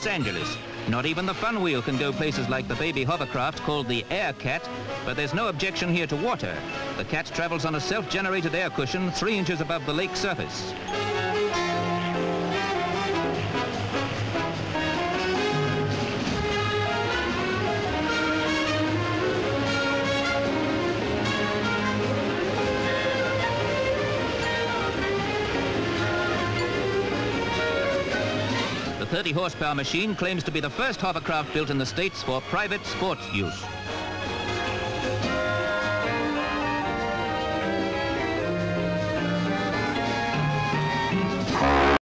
Los Angeles. Not even the fun wheel can go places like the baby hovercraft called the Air Cat, but there's no objection here to water. The cat travels on a self-generated air cushion three inches above the lake surface. The 30 horsepower machine claims to be the first hovercraft built in the States for private sports use.